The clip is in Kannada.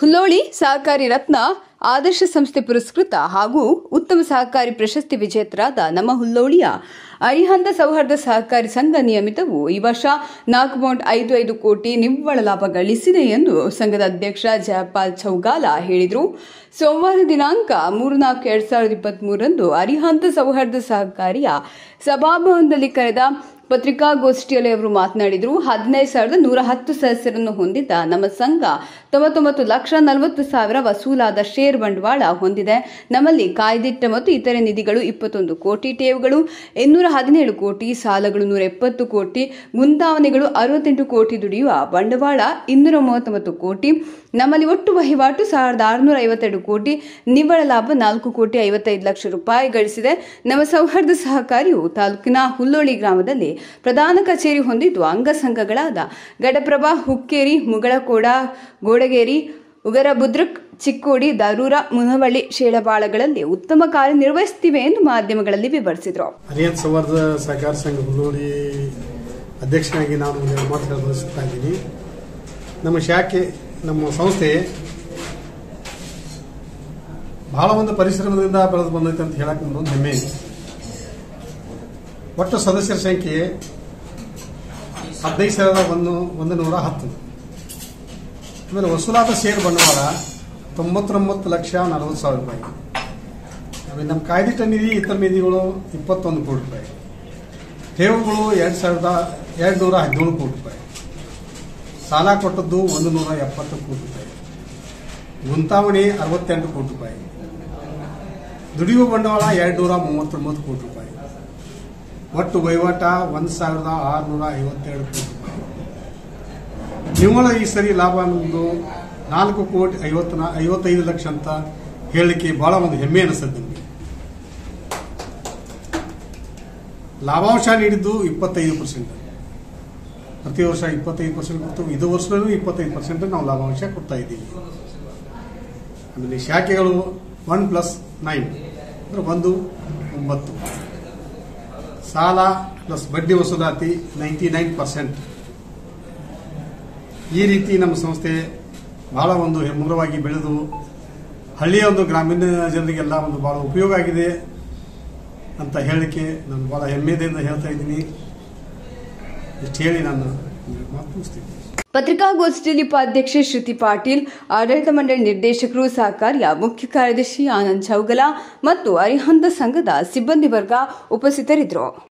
ಹುಲ್ಲೋಳಿ ಸಹಕಾರಿ ರತ್ನ ಆದರ್ಶ ಸಂಸ್ಥೆ ಪುರಸ್ಕೃತ ಹಾಗೂ ಉತ್ತಮ ಸಹಕಾರಿ ಪ್ರಶಸ್ತಿ ವಿಜೇತರಾದ ನಮ್ಮ ಹುಲ್ಲೋಳಿಯ ಅರಿಹಂತ ಸೌಹಾರ್ದ ಸಹಕಾರಿ ಸಂಘ ನಿಯಮಿತವು ಈ ವರ್ಷ ನಾಲ್ಕು ಪಾಯಿಂಟ್ ಐದು ಐದು ಕೋಟಿ ನಿವ್ವಳ ಲಾಭ ಗಳಿಸಿದೆ ಎಂದು ಸಂಘದ ಅಧ್ಯಕ್ಷ ಜಯಪಾಲ್ ಚೌಗಾಲ ಹೇಳಿದರು. ಸೋಮವಾರ ದಿನಾಂಕ ಮೂರು ನಾಲ್ಕು ಎರಡ್ ಸಾವಿರದ ಇಪ್ಪತ್ತ್ ಮೂರರಂದು ಅರಿಹಂತ ಸೌಹಾರ್ದ ಸಹಕಾರಿಯ ಸಭಾಭವನದಲ್ಲಿ ಕರೆದ ಪತ್ರಿಕಾಗೋಷ್ಠಿಯಲ್ಲಿ ಅವರು ಮಾತನಾಡಿದರು. ಹದಿನೈದು ಸಾವಿರದ ನೂರ ಹತ್ತು ಸದಸ್ಯರನ್ನು ಹೊಂದಿದ್ದ ನಮ್ಮ ಸಂಘ ತೊಂಬತ್ತೊಂಬತ್ತು ಲಕ್ಷ ನಲವತ್ತು ಸಾವಿರ ವಸೂಲಾದ ಶೇರ್ ಬಂಡವಾಳ ಹೊಂದಿದೆ. ನಮ್ಮಲ್ಲಿ ಕಾಯ್ದಿಟ್ಟ ಮತ್ತು ಇತರೆ ನಿಧಿಗಳು ಇಪ್ಪತ್ತೊಂದು ಕೋಟಿ ಠೇವುಗಳು ಇನ್ನೂರ ಹದಿನೇಳು ಕೋಟಿ ಸಾಲಗಳು, ನೂರ ಎಪ್ಪತ್ತು ಕೋಟಿ ಮುಂದಾವಣೆಗಳು ಅರವತ್ತೆಂಟು ಕೋಟಿ ದುಡಿಯುವ ಬಂಡವಾಳ, ಇನ್ನೂರ ಮೂವತ್ತೊಂಬತ್ತು ಕೋಟಿ. ನಮ್ಮಲ್ಲಿ ಒಟ್ಟು ವಹಿವಾಟು ಸಾವಿರದ ಆರುನೂರ ಐವತ್ತೆರಡು ಕೋಟಿ. ನಿವ್ವಳ ಲಾಭ ನಾಲ್ಕು ಕೋಟಿ ಐವತ್ತೈದು ಲಕ್ಷ ರೂಪಾಯಿ ಗಳಿಸಿದೆ. ನಮ್ಮ ಸೌಹಾರ್ದ ಸಹಕಾರಿಯು ತಾಲೂಕಿನ ಹುಲ್ಲೋಳಿ ಗ್ರಾಮದಲ್ಲಿ ಪ್ರಧಾನ ಕಚೇರಿ ಹೊಂದಿದ್ದು ಅಂಗಸಂಘಗಳಾದ ಗಡಪ್ರಭಾ, ಹುಕ್ಕೇರಿ, ಮುಗಳಕೋಡ, ಗೋಡಗೇರಿ ಉಗರ ಬುದ್ರಕ್, ಚಿಕ್ಕೋಡಿ, ದರೂರ, ಮುನವಳ್ಳಿ, ಶೇಳಬಾಳಗಳಲ್ಲಿ ಉತ್ತಮ ಕಾರ್ಯನಿರ್ವಹಿಸುತ್ತಿವೆ ಎಂದು ಮಾಧ್ಯಮಗಳಲ್ಲಿ ವಿವರಿಸಿದರು. ಹರಿಯನ್ ಸೌಹಾರ್ದ ಸಹಕಾರ ಸಂಘ ಹುಲ್ಲೋಡಿ ಅಧ್ಯಕ್ಷನಾಗಿ ನಾನು ಮಾತನಾಡಲು ಇದ್ದೀನಿ. ನಮ್ಮ ಶಾಖೆ, ನಮ್ಮ ಸಂಸ್ಥೆ ಬಹಳ ಒಂದು ಪರಿಶ್ರಮದಿಂದ ಬೆಳೆದು ಬಂದೈತೆ ಅಂತ ಹೇಳಕ್ ಒಂದು ಹೆಮ್ಮೆ. ಒಟ್ಟು ಸದಸ್ಯರ ಸಂಖ್ಯೆ ಹದಿನೈದು ಸಾವಿರದ ಒಂದು ಒಂದು ನೂರ ಹತ್ತು. ಆಮೇಲೆ ವಸೂಲಾದ ಷೇರು ಬಂಡವಾಳ ತೊಂಬತ್ತೊಂಬತ್ತು ಲಕ್ಷ ನಲವತ್ತು ಸಾವಿರ ರೂಪಾಯಿ. ಆಮೇಲೆ ನಮ್ಮ ಕಾಯ್ದಿಟ್ಟ ನಿಧಿ ಇತರ ನಿಧಿಗಳು ಇಪ್ಪತ್ತೊಂದು ಕೋಟಿ ರೂಪಾಯಿ. ಠೇವುಗಳು ಎರಡು ಸಾವಿರದ ಎರಡು ನೂರ ಹದಿನೇಳು ಕೋಟಿ ರೂಪಾಯಿ. ಸಾಲ ಕೊಟ್ಟದ್ದು ಒಂದು ನೂರ ಎಪ್ಪತ್ತು ಕೋಟಿ ರೂಪಾಯಿ. ಗುಂತಾವಣಿ ಅರವತ್ತೆಂಟು ಕೋಟಿ ರೂಪಾಯಿ. ದುಡಿಯುವ ಬಂಡವಾಳ ಎರಡು ನೂರ ಮೂವತ್ತೊಂಬತ್ತು ಕೋಟಿ ರೂಪಾಯಿ. ಒಟ್ಟು ವಹಿವಾಟ ಒಂದು ಸಾವಿರದ ಆರುನೂರ ಐವತ್ತೆರಡು ಕೋಟಿ ನಿವ್ವಳ ಈ ಸರಿ ಲಾಭ ಅನ್ನೋದು ನಾಲ್ಕು ಕೋಟಿ ಐವತ್ತು ಐವತ್ತೈದು ಲಕ್ಷ ಅಂತ ಹೇಳಲಿಕ್ಕೆ ಬಹಳ ಒಂದು ಹೆಮ್ಮೆ ಅನಿಸುತ್ತೆ ನಮಗೆ. ಲಾಭಾಂಶ ನೀಡಿದ್ದು ಇಪ್ಪತ್ತೈದು ಪರ್ಸೆಂಟ್ ಪ್ರತಿ ವರ್ಷ ಇಪ್ಪತ್ತೈದು ಪರ್ಸೆಂಟ್ ಕೊಡ್ತು ಇದು ವರ್ಷದಲ್ಲೂ ಇಪ್ಪತ್ತೈದು ಪರ್ಸೆಂಟ್ ನಾವು ಲಾಭಾಂಶ ಕೊಡ್ತಾ ಇದ್ದೀವಿ. ಆಮೇಲೆ ಶಾಖೆಗಳು ಒನ್ ಪ್ಲಸ್ ನೈನ್ ಅಂದ್ರೆ ಒಂದು, ಒಂಬತ್ತು. ಸಾಲ ಪ್ಲಸ್ ಬಡ್ಡಿ ವಸೂಲಾತಿ ನೈಂಟಿ ನೈನ್ ಪರ್ಸೆಂಟ್ ಈ ರೀತಿ ನಮ್ಮ ಸಂಸ್ಥೆ ಬಹಳ ಒಂದು ಹೆಮ್ಮರವಾಗಿ ಬೆಳೆದು ಹಳ್ಳಿಯ ಒಂದು ಗ್ರಾಮೀಣ ಜನರಿಗೆಲ್ಲ ಒಂದು ಬಹಳ ಉಪಯೋಗ ಆಗಿದೆ ಅಂತ ಹೇಳಲಿಕ್ಕೆ ನಾನು ಬಹಳ ಹೆಮ್ಮೆದಿಂದ ಹೇಳ್ತಾ ಇದ್ದೀನಿ. ಇಷ್ಟು ಹೇಳಿ ನಾನು ಮುಗಿಸ್ತೀನಿ ಪತ್ರಿಕಾಗೋಷ್ಠಿಯಲ್ಲಿ ಉಪಾಧ್ಯಕ್ಷೆ ಶ್ರುತಿ ಪಾಟೀಲ್, ಆಡಳಿತ ಮಂಡಳಿ ನಿರ್ದೇಶಕರು ಸಹಕಾರಿಯ, ಮುಖ್ಯ ಕಾರ್ಯದರ್ಶಿ ಆನಂದ್ ಚೌಗಲ ಮತ್ತು ಅರಿಹಂತ ಸಂಘದ ಸಿಬ್ಬಂದಿ ವರ್ಗ ಉಪಸ್ಥಿತರಿದ್ದರು.